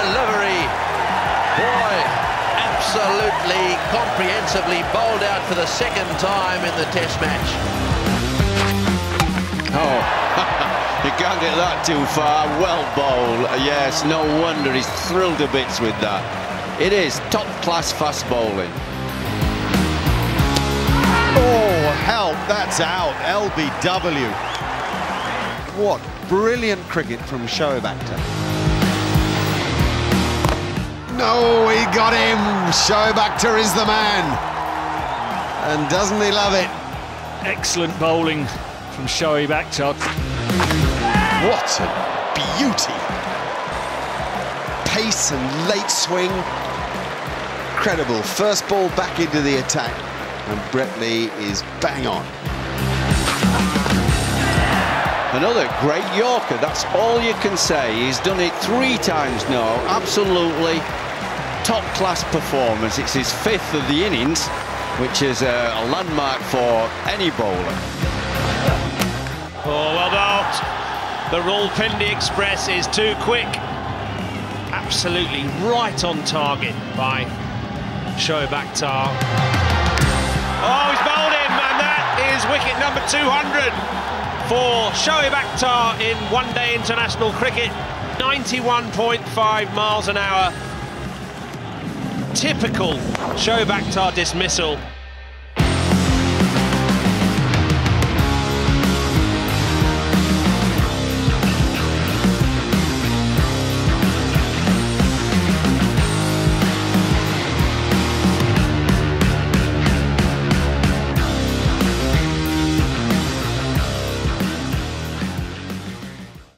delivery. Boy, absolutely comprehensively bowled out for the second time in the Test match. Oh, you can't get that too far. Well bowled. Yes, no wonder he's thrilled to bits with that. It is top-class fast bowling. Oh, help, that's out. LBW. What brilliant cricket from Shoaib Akhtar. No, he got him. Shoaib Akhtar is the man. And doesn't he love it? Excellent bowling from Shoaib Akhtar. What a beauty. Pace and late swing. Incredible. First ball back into the attack. And Brett Lee is bang on. Another great Yorker, that's all you can say. He's done it three times now, absolutely top-class performance. It's his fifth of the innings, which is a, a landmark for any bowler. Oh, well not. The Rawalpindi Express is too quick. Absolutely right on target by Shoaib Akhtar. Oh, he's bowled him, and that is wicket number 200 for Shoaib Akhtar in one-day international cricket. 91.5 miles an hour. Typical Shoaib Akhtar dismissal.